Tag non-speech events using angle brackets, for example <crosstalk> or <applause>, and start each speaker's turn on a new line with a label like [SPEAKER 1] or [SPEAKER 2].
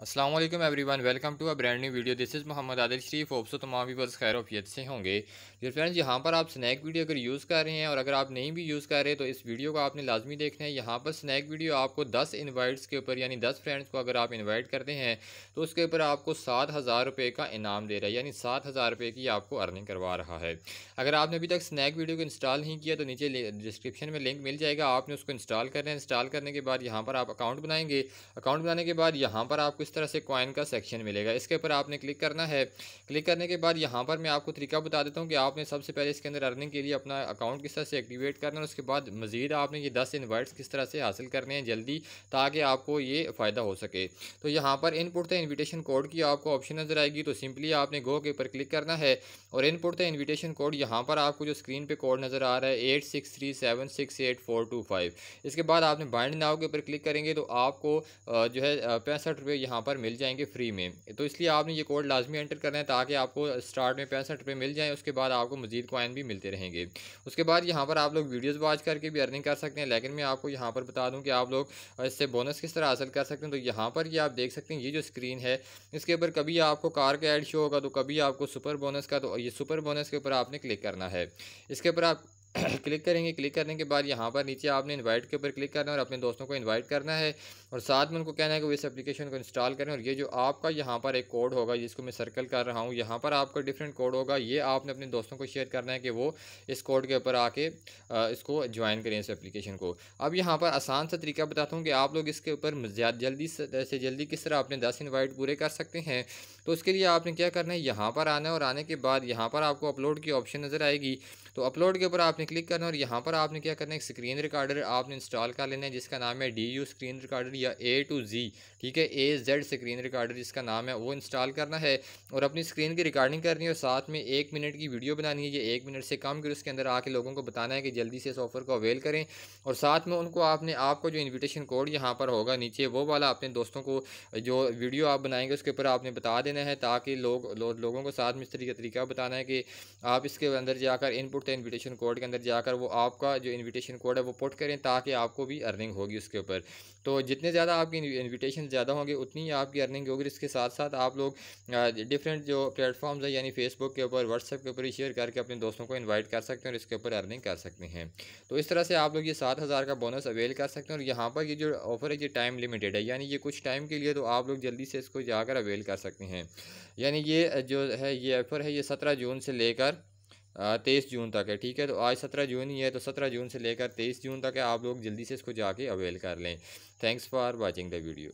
[SPEAKER 1] Aslam everyone welcome to a brand new video this is Mohammad Adil Sharif hope so तमाम viewers खैर वफियत से होंगे जो फ्रेंड्स यहाँ पर आप स्नैक वीडियो अगर यूज़ कर रहे हैं और अगर आप नहीं भी यूज़ कर रहे तो इस वीडियो को आपने लाजमी देखना है यहाँ पर स्नैक वीडियो आपको दस इन्वाइट्स के ऊपर यानी दस फ्रेंड्स को अगर आप इन्वाइट करते हैं तो उसके ऊपर आपको सात हज़ार रुपये का इनाम दे रहा है, यानी सात हज़ार रुपये की आपको अर्निंग करवा रहा है। अगर आपने अभी तक स्नैक वीडियो को इंस्टॉल नहीं किया तो नीचे डिस्क्रिप्शन में लिंक मिल जाएगा। आपने उसको इंस्टॉल करना है। इंस्टॉल करने के बाद यहाँ पर आप अकाउंट बनाएँगे। अकाउंट बनाने के बाद यहाँ पर आपको इस तरह से कॉइन का सेक्शन मिलेगा। इसके ऊपर आपने क्लिक करना है। क्लिक करने के बाद यहाँ पर मैं आपको तरीका बता देता हूँ कि आपने सबसे पहले इसके अंदर अर्निंग के लिए अपना अकाउंट किस तरह से एक्टिवेट करना है उसके बाद मजीद आपने ये दस इन्वाइट्स किस तरह से हासिल करने हैं जल्दी ताकि आपको ये फ़ायदा हो सके। तो यहाँ पर इनपुट द इन्विटेशन कोड की आपको ऑप्शन नज़र आएगी। तो सिंपली आपने गो के ऊपर क्लिक करना है और इनपुट द इन्विटेशन कोड यहाँ पर आपको जो स्क्रीन पर कोड नज़र आ रहा है eight six three seven six eight four two five इसके बाद आपने बाइंड नाव के ऊपर क्लिक करेंगे तो आपको जो है पैंसठ रुपये यहाँ पर मिल जाएँगे फ्री में। तो इसलिए आपने ये कोड लाजमी एंटर करना है ताकि आपको स्टार्ट में पैंसठ रुपये मिल जाएँ, उसके बाद आपको मजीद कॉइन भी मिलते रहेंगे। उसके बाद यहाँ पर आप लोग वीडियोज़ वॉच करके भी अर्निंग कर सकते हैं, लेकिन मैं आपको यहाँ पर बता दूँ कि आप लोग इससे बोनस किस तरह हासिल कर सकते हैं तो यहाँ पर ये आप देख सकते हैं, ये जो स्क्रीन है, इसके ऊपर कभी आपको कार का एड शो होगा तो कभी आपको सुपर बोनस का तो ये सुपर बोनस के ऊपर आपने क्लिक करना है। इसके ऊपर आप <clears throat> क्लिक करेंगे, क्लिक करने के बाद यहाँ पर नीचे आपने इनवाइट के ऊपर क्लिक करना है और अपने दोस्तों को इनवाइट करना है और साथ में उनको कहना है कि वो इस एप्लीकेशन को इंस्टॉल करें और ये जो आपका यहाँ पर एक कोड होगा जिसको मैं सर्कल कर रहा हूँ, यहाँ पर आपका डिफरेंट कोड होगा। ये आपने अपने दोस्तों को शेयर करना है कि वो इस कोड के ऊपर आके इसको ज्वाइन करें इस एप्लीकेशन को। अब यहाँ पर आसान सा तरीका बताता हूँ कि आप लोग इसके ऊपर जल्दी से जल्दी किस तरह अपने दस इन्वाइट पूरे कर सकते हैं। तो उसके लिए आपने क्या करना है, यहाँ पर आना है और आने के बाद यहाँ पर आपको अपलोड की ऑप्शन नज़र आएगी। तो अपलोड के ऊपर आपने क्लिक करना और यहाँ पर आपने क्या करना है स्क्रीन रिकॉर्डर आपने इंस्टॉल कर लेना है, जिसका नाम है डी यू स्क्रीन रिकॉर्डर या ए टू जी ठीक है? ए जेड स्क्रीन रिकॉर्डर जिसका नाम है, वो इंस्टॉल करना है और अपनी स्क्रीन की रिकॉर्डिंग करनी है और साथ में एक मिनट की वीडियो बनानी है। ये एक मिनट से कम कर, उसके अंदर आके लोगों को बताना है कि जल्दी से इस ऑफ़र को अवेल करें और साथ में उनको आपने, आपको जो इन्विटेशन कोड यहाँ पर होगा नीचे, वो वाला अपने दोस्तों को जो वीडियो आप बनाएँगे, उसके ऊपर आपने बता देना है ताकि लोग लोगों को साथ में इस तरीके, तरीका बताना है कि आप इसके अंदर जाकर इनपुट इन्विटेशन कोड के अंदर जाकर वो आपका जो इन्विटेशन कोड है वो पुट करें ताकि आपको भी अर्निंग होगी उसके ऊपर। तो जितने ज़्यादा आपकी इन्विटेशन ज़्यादा होंगे, उतनी ही आपकी अर्निंग होगी इसके साथ साथ आप लोग डिफरेंट जो प्लेटफॉर्म्स हैं, यानी फेसबुक के ऊपर व्हाट्सएप के ऊपर शेयर करके अपने दोस्तों को इन्वाइट कर सकते हैं और इसके ऊपर अर्निंग कर सकते हैं। तो इस तरह से आप लोग ये सात हज़ार का बोनस अवेल कर सकते हैं और यहाँ पर ये जो ऑफ़र है, ये टाइम लिमिटेड है। यानी ये कुछ टाइम के लिए तो आप लोग जल्दी से इसको जाकर अवेल कर सकते हैं। यानी ये जो है, ये ऑफ़र है, ये सत्रह जून से लेकर तेईस जून तक है, ठीक है? तो आज सत्रह जून ही है तो सत्रह जून से लेकर तेईस जून तक है, आप लोग जल्दी से इसको जाके अवेल कर लें। Thanks for watching the video